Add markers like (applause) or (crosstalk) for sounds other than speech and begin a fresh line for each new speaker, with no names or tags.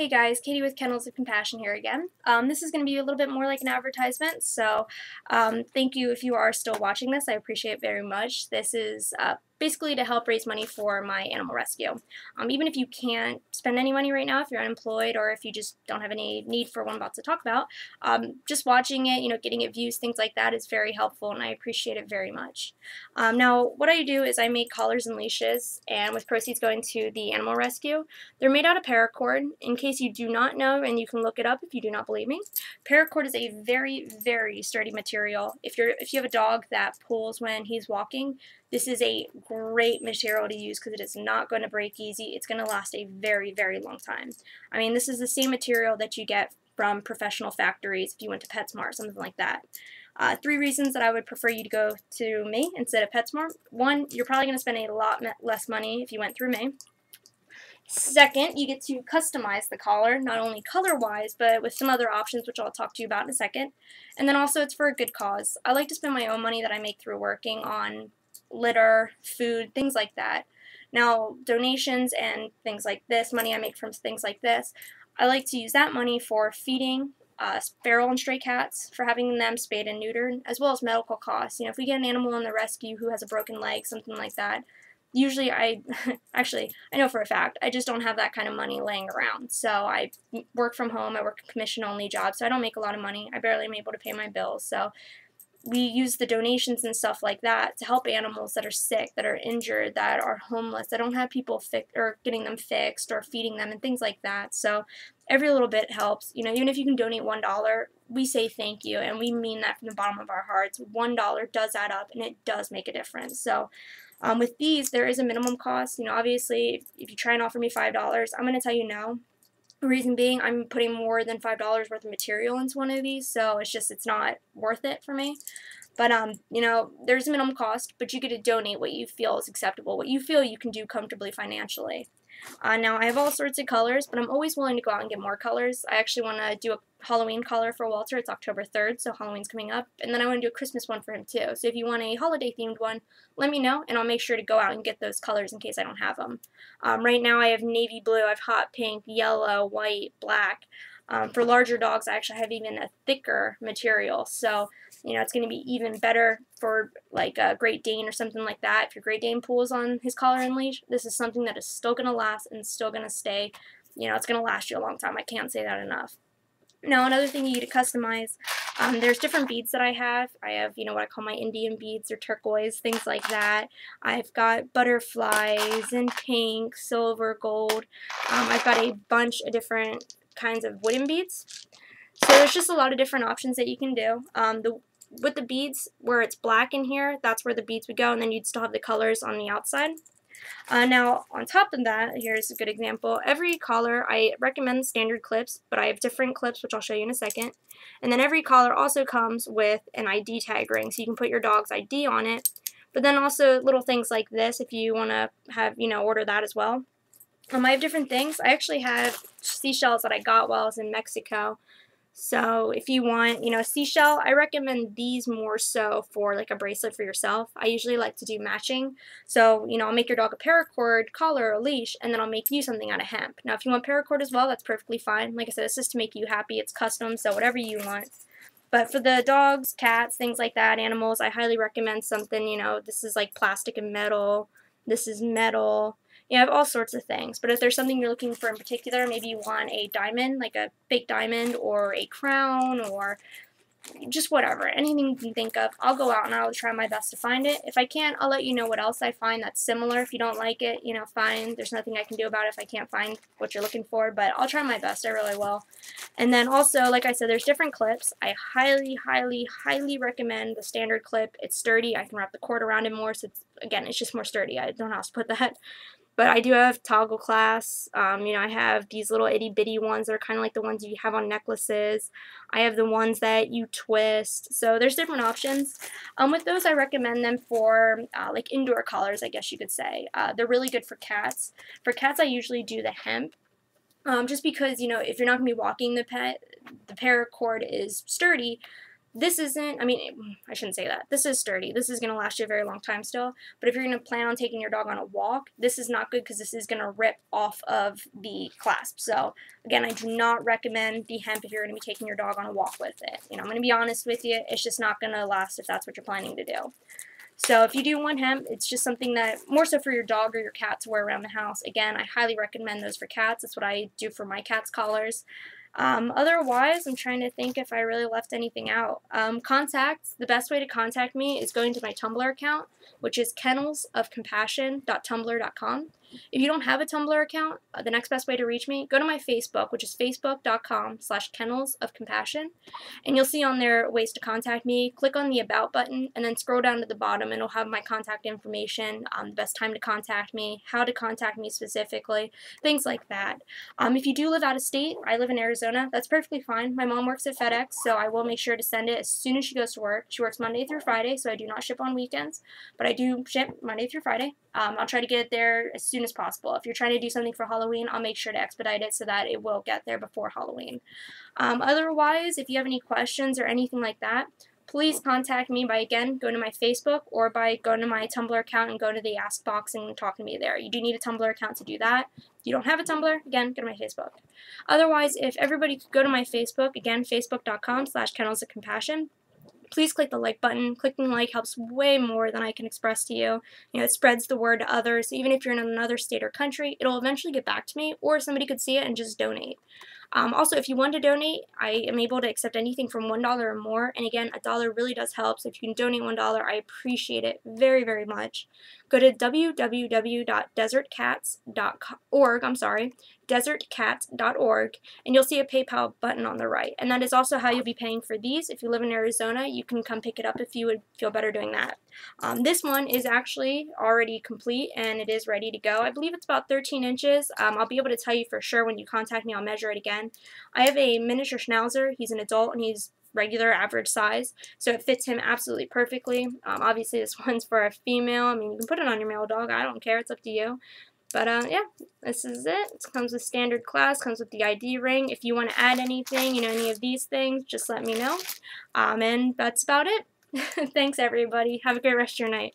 Hey guys, Katie with Kennels of Compassion here again. Um, this is going to be a little bit more like an advertisement, so um, thank you if you are still watching this. I appreciate it very much. This is uh, basically to help raise money for my animal rescue. Um, even if you can't spend any money right now, if you're unemployed or if you just don't have any need for I'm about to talk about, um, just watching it, you know, getting it views, things like that is very helpful and I appreciate it very much. Um, now, what I do is I make collars and leashes and with proceeds going to the animal rescue, they're made out of paracord. In case you do not know, and you can look it up if you do not believe me, paracord is a very, very sturdy material. If you're if you have a dog that pulls when he's walking, this is a great material to use because it is not going to break easy. It's going to last a very, very long time. I mean, this is the same material that you get from professional factories if you went to PetSmart, or something like that. Uh, three reasons that I would prefer you to go to me instead of PetSmart. One, you're probably going to spend a lot less money if you went through me. Second, you get to customize the collar, not only color-wise, but with some other options, which I'll talk to you about in a second. And then also, it's for a good cause. I like to spend my own money that I make through working on litter, food, things like that. Now, donations and things like this, money I make from things like this, I like to use that money for feeding uh, feral and stray cats, for having them spayed and neutered, as well as medical costs. You know, if we get an animal in the rescue who has a broken leg, something like that, usually I, (laughs) actually, I know for a fact, I just don't have that kind of money laying around. So I work from home, I work a commission-only job, so I don't make a lot of money. I barely am able to pay my bills. So we use the donations and stuff like that to help animals that are sick, that are injured, that are homeless, that don't have people fix or getting them fixed or feeding them and things like that. So every little bit helps. You know, even if you can donate one dollar, we say thank you and we mean that from the bottom of our hearts. One dollar does add up and it does make a difference. So um, with these, there is a minimum cost. You know, obviously, if, if you try and offer me five dollars, I'm going to tell you no. Reason being, I'm putting more than $5 worth of material into one of these, so it's just, it's not worth it for me. But, um, you know, there's a minimum cost, but you get to donate what you feel is acceptable, what you feel you can do comfortably financially. Uh, now, I have all sorts of colors, but I'm always willing to go out and get more colors. I actually want to do a Halloween collar for Walter. It's October 3rd, so Halloween's coming up. And then I want to do a Christmas one for him, too. So if you want a holiday-themed one, let me know, and I'll make sure to go out and get those colors in case I don't have them. Um, right now, I have navy blue, I have hot pink, yellow, white, black. Um, for larger dogs, I actually have even a thicker material. So you know, it's going to be even better for like a Great Dane or something like that. If your Great Dane pulls on his collar and leash, this is something that is still going to last and still going to stay. You know, it's going to last you a long time. I can't say that enough. Now, another thing you need to customize, um, there's different beads that I have. I have, you know, what I call my Indian beads or turquoise, things like that. I've got butterflies and pink, silver, gold. Um, I've got a bunch of different kinds of wooden beads. So there's just a lot of different options that you can do. Um, the with the beads, where it's black in here, that's where the beads would go, and then you'd still have the colors on the outside. Uh, now, on top of that, here's a good example. Every collar, I recommend standard clips, but I have different clips, which I'll show you in a second. And then every collar also comes with an ID tag ring, so you can put your dog's ID on it. But then also little things like this, if you want to have, you know, order that as well. Um, I have different things. I actually have seashells that I got while I was in Mexico. So if you want, you know, a seashell, I recommend these more so for like a bracelet for yourself. I usually like to do matching. So, you know, I'll make your dog a paracord, collar, or leash, and then I'll make you something out of hemp. Now, if you want paracord as well, that's perfectly fine. Like I said, this is to make you happy. It's custom, so whatever you want. But for the dogs, cats, things like that, animals, I highly recommend something, you know, this is like plastic and metal. This is metal. You have all sorts of things. But if there's something you're looking for in particular, maybe you want a diamond, like a fake diamond, or a crown, or just whatever, anything you can think of. I'll go out and I'll try my best to find it. If I can't, I'll let you know what else I find that's similar. If you don't like it, you know, fine. There's nothing I can do about it if I can't find what you're looking for, but I'll try my best. I really will. And then also, like I said, there's different clips. I highly, highly, highly recommend the standard clip. It's sturdy. I can wrap the cord around it more, so it's, again, it's just more sturdy. I don't know how to put that. But I do have toggle clasp. Um, you know, I have these little itty bitty ones that are kind of like the ones you have on necklaces. I have the ones that you twist. So there's different options. Um, with those, I recommend them for uh, like indoor collars, I guess you could say. Uh, they're really good for cats. For cats, I usually do the hemp. Um, just because, you know, if you're not going to be walking the pet, the paracord is sturdy, this isn't, I mean, I shouldn't say that. This is sturdy. This is going to last you a very long time still. But if you're going to plan on taking your dog on a walk, this is not good because this is going to rip off of the clasp. So, again, I do not recommend the hemp if you're going to be taking your dog on a walk with it. You know, I'm going to be honest with you. It's just not going to last if that's what you're planning to do. So if you do want hemp, it's just something that more so for your dog or your cat to wear around the house. Again, I highly recommend those for cats. That's what I do for my cat's collars. Um, otherwise, I'm trying to think if I really left anything out. Um, contacts, the best way to contact me is going to my Tumblr account, which is kennelsofcompassion.tumblr.com. If you don't have a Tumblr account, uh, the next best way to reach me, go to my Facebook, which is facebook.com slash kennels of compassion, and you'll see on there ways to contact me. Click on the About button, and then scroll down to the bottom, and it'll have my contact information, um, the best time to contact me, how to contact me specifically, things like that. Um, if you do live out of state, I live in Arizona, that's perfectly fine. My mom works at FedEx, so I will make sure to send it as soon as she goes to work. She works Monday through Friday, so I do not ship on weekends, but I do ship Monday through Friday. Um, I'll try to get it there as soon as possible. If you're trying to do something for Halloween, I'll make sure to expedite it so that it will get there before Halloween. Um, otherwise, if you have any questions or anything like that, please contact me by again going to my Facebook or by going to my Tumblr account and go to the Ask box and talk to me there. You do need a Tumblr account to do that. If you don't have a Tumblr, again, go to my Facebook. Otherwise, if everybody could go to my Facebook, again, facebook.com slash kennels of compassion, please click the like button. Clicking like helps way more than I can express to you. You know, it spreads the word to others. Even if you're in another state or country, it'll eventually get back to me, or somebody could see it and just donate. Um, also, if you want to donate, I am able to accept anything from $1 or more. And again, a dollar really does help. So if you can donate $1, I appreciate it very, very much. Go to www.desertcats.org, I'm sorry, desertcats.org, and you'll see a PayPal button on the right. And that is also how you'll be paying for these. If you live in Arizona, you can come pick it up if you would feel better doing that. Um, this one is actually already complete and it is ready to go. I believe it's about 13 inches. Um, I'll be able to tell you for sure when you contact me. I'll measure it again. I have a miniature schnauzer. He's an adult and he's regular average size so it fits him absolutely perfectly um, obviously this (laughs) one's for a female I mean you can put it on your male dog I don't care it's up to you but uh, yeah, this is it. It comes with standard class, comes with the ID ring. If you want to add anything, you know, any of these things, just let me know. Um, and that's about it. (laughs) Thanks, everybody. Have a great rest of your night.